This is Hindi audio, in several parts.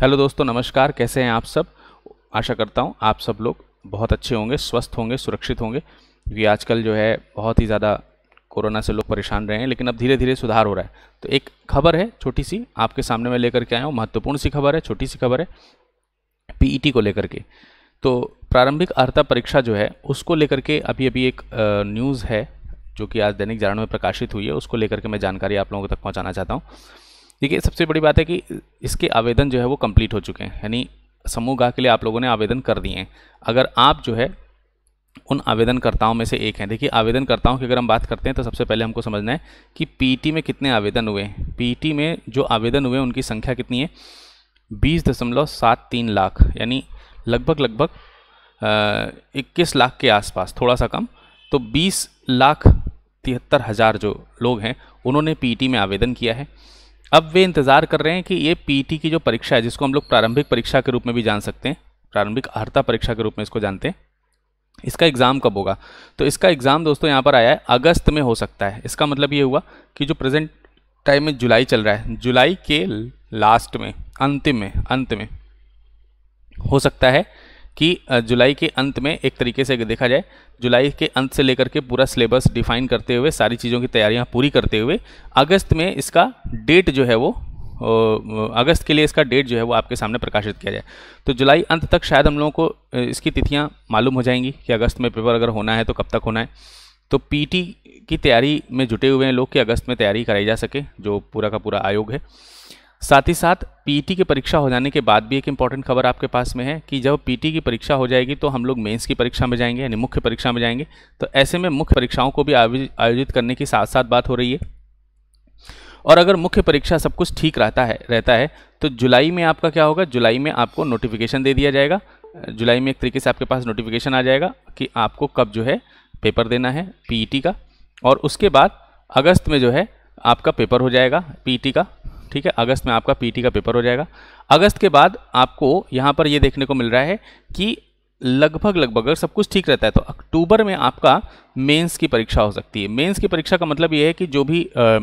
हेलो दोस्तों, नमस्कार। कैसे हैं आप सब? आशा करता हूँ आप सब लोग बहुत अच्छे होंगे, स्वस्थ होंगे, सुरक्षित होंगे। क्योंकि आजकल जो है बहुत ही ज़्यादा कोरोना से लोग परेशान रहे हैं, लेकिन अब धीरे धीरे सुधार हो रहा है। तो एक खबर है छोटी सी, आपके सामने मैं लेकर के आया हूँ, महत्वपूर्ण सी खबर है, छोटी सी खबर है पीईटी को लेकर के। तो प्रारंभिक अर्हता परीक्षा जो है, उसको लेकर के अभी अभी एक न्यूज़ है, जो कि आज दैनिक जागरण में प्रकाशित हुई है, उसको लेकर के मैं जानकारी आप लोगों तक पहुँचाना चाहता हूँ। देखिए, सबसे बड़ी बात है कि इसके आवेदन जो है वो कंप्लीट हो चुके हैं। यानी समूह गाह के लिए आप लोगों ने आवेदन कर दिए हैं। अगर आप जो है उन आवेदनकर्ताओं में से एक हैं, देखिए, आवेदनकर्ताओं की अगर हम बात करते हैं तो सबसे पहले हमको समझना है कि पीटी में कितने आवेदन हुए पीटी में जो आवेदन हुए उनकी संख्या कितनी है? बीस दशमलव सात तीन लाख, यानी लगभग लगभग इक्कीस लाख के आसपास, थोड़ा सा कम। तो बीस लाख तिहत्तर हज़ार जो लोग हैं, उन्होंने पीटी में आवेदन किया है। अब वे इंतज़ार कर रहे हैं कि ये पीटी की जो परीक्षा है, जिसको हम लोग प्रारंभिक परीक्षा के रूप में भी जान सकते हैं, प्रारंभिक अर्हता परीक्षा के रूप में इसको जानते हैं, इसका एग्ज़ाम कब होगा? तो इसका एग्ज़ाम दोस्तों यहाँ पर आया है, अगस्त में हो सकता है। इसका मतलब ये हुआ कि जो प्रेजेंट टाइम में जुलाई चल रहा है, जुलाई के लास्ट में, अंतिम में, अंत में हो सकता है कि जुलाई के अंत में एक तरीके से देखा जाए, जुलाई के अंत से लेकर के पूरा सिलेबस डिफाइन करते हुए, सारी चीज़ों की तैयारियाँ पूरी करते हुए, अगस्त में इसका डेट जो है वो अगस्त के लिए इसका डेट जो है वो आपके सामने प्रकाशित किया जाए। तो जुलाई अंत तक शायद हम लोगों को इसकी तिथियाँ मालूम हो जाएँगी कि अगस्त में पेपर अगर होना है तो कब तक होना है। तो पीटी की तैयारी में जुटे हुए हैं लोग कि अगस्त में तैयारी कराई जा सके, जो पूरा का पूरा आयोग है। साथ ही साथ पीटी की परीक्षा हो जाने के बाद भी एक इंपॉर्टेंट खबर आपके पास में है कि जब पीटी की परीक्षा हो जाएगी तो हम लोग मेंस की परीक्षा में जाएँगे, यानी मुख्य परीक्षा में जाएँगे। तो ऐसे में मुख्य परीक्षाओं को भी आयोजित करने की साथ साथ बात हो रही है। और अगर मुख्य परीक्षा सब कुछ ठीक रहता है रहता है तो जुलाई में आपका क्या होगा? जुलाई में आपको नोटिफिकेशन दे दिया जाएगा। जुलाई में एक तरीके से आपके पास नोटिफिकेशन आ जाएगा कि आपको कब जो है पेपर देना है पीईटी का। और उसके बाद अगस्त में जो है आपका पेपर हो जाएगा पीईटी का। ठीक है? अगस्त में आपका पीटी का पेपर हो जाएगा। अगस्त के बाद आपको यहाँ पर ये देखने को मिल रहा है कि लगभग लगभग अगर सब कुछ ठीक रहता है तो अक्टूबर में आपका मेंस की परीक्षा हो सकती है। मेंस की परीक्षा का मतलब ये है कि जो भी आ,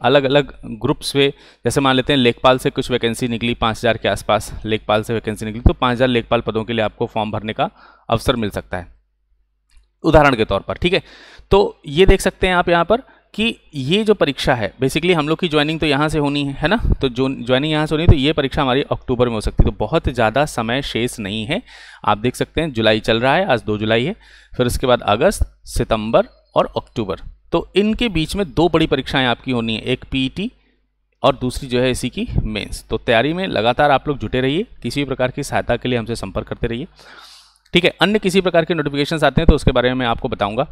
अलग अलग ग्रुप्स में जैसे मान लेते हैं लेखपाल से कुछ वैकेंसी निकली पाँच हज़ार के आसपास लेखपाल से वैकेंसी निकली तो पाँच हज़ार लेखपाल पदों के लिए आपको फॉर्म भरने का अवसर मिल सकता है। उदाहरण के तौर पर ठीक है? तो ये देख सकते हैं आप यहाँ पर कि ये जो परीक्षा है बेसिकली हम लोग की ज्वाइनिंग तो यहाँ से होनी है है ना? तो जो ज्वाइनिंग यहाँ से होनी है तो ये परीक्षा हमारी अक्टूबर में हो सकती है। तो बहुत ज़्यादा समय शेष नहीं है। आप देख सकते हैं, जुलाई चल रहा है, आज दो जुलाई है। फिर उसके बाद अगस्त, सितंबर और अक्टूबर। तो इनके बीच में दो बड़ी परीक्षाएँ आपकी होनी है, एक पीईटी और दूसरी जो है इसी की मेंस तो तैयारी में लगातार आप लोग जुटे रहिए, किसी भी प्रकार की सहायता के लिए हमसे संपर्क करते रहिए। ठीक है, अन्य किसी प्रकार के नोटिफिकेशन आते हैं तो उसके बारे में मैं आपको बताऊँगा।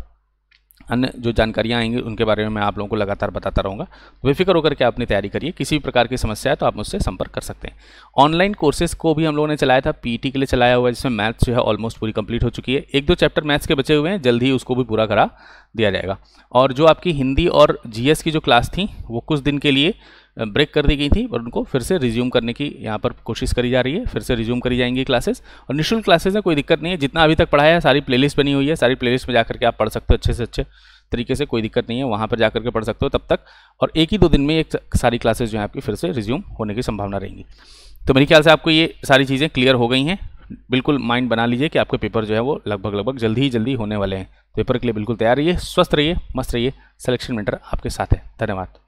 अन्य जो जानकारियाँ आएँगी, उनके बारे में मैं आप लोगों को लगातार बताता रहूँगा। बेफिक्र होकर के अपनी तैयारी करिए, किसी भी प्रकार की समस्या है तो आप मुझसे संपर्क कर सकते हैं। ऑनलाइन कोर्सेज को भी हम लोगों ने चलाया था, पीटी के लिए चलाया हुआ है, जिसमें मैथ्स जो है ऑलमोस्ट पूरी कंप्लीट हो चुकी है। एक दो चैप्टर मैथ्स के बचे हुए हैं, जल्द ही उसको भी पूरा करा दिया जाएगा। और जो आपकी हिंदी और जीएस की जो क्लास थी, वो कुछ दिन के लिए ब्रेक कर दी गई थी और उनको फिर से रिज्यूम करने की यहाँ पर कोशिश करी जा रही है, फिर से रिज्यूम करी जाएँगी क्लासेस और निःशुल्क क्लासेस में कोई दिक्कत नहीं है, जितना अभी तक पढ़ाया है, सारी प्लेलिस्ट बनी हुई है, सारी प्लेलिस्ट में जाकर के आप पढ़ सकते हो अच्छे से अच्छे तरीके से, कोई दिक्कत नहीं है, वहाँ पर जाकर के पढ़ सकते हो तब तक। और एक ही दो दिन में एक सारी क्लासेस जो है आपकी फिर से रिज्यूम होने की संभावना रहेंगी। तो मेरे ख्याल से आपको ये सारी चीज़ें क्लियर हो गई हैं। बिल्कुल माइंड बना लीजिए कि आपके पेपर जो है वो लगभग लगभग जल्दी ही जल्दी होने वाले हैं। पेपर के लिए बिल्कुल तैयार रहिए, स्वस्थ रहिए, मस्त रहिए। सिलेक्शन मेंटर आपके साथ है। धन्यवाद।